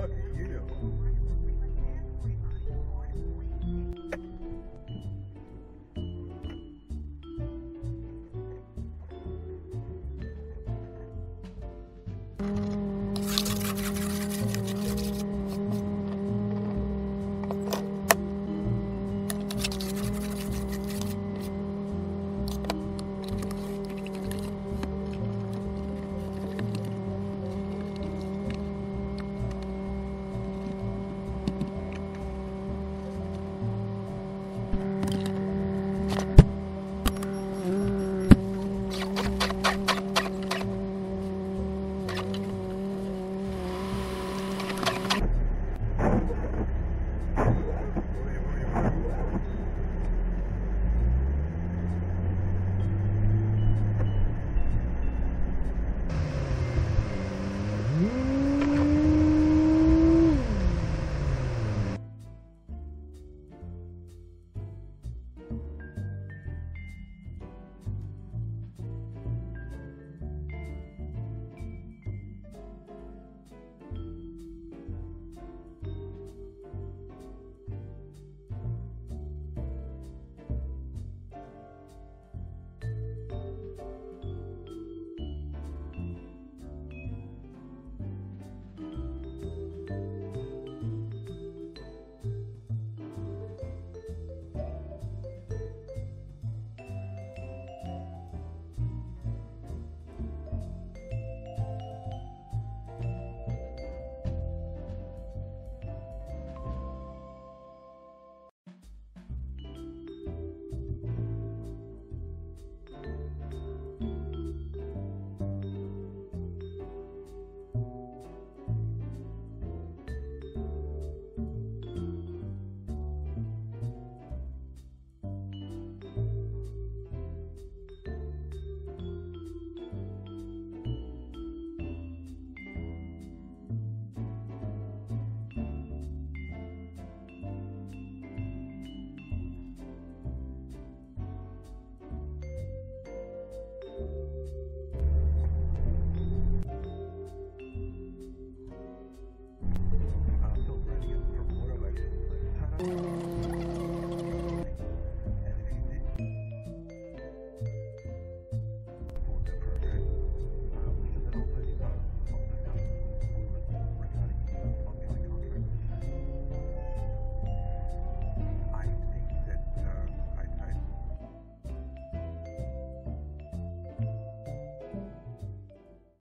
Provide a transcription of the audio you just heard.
look, it's you. Thank you.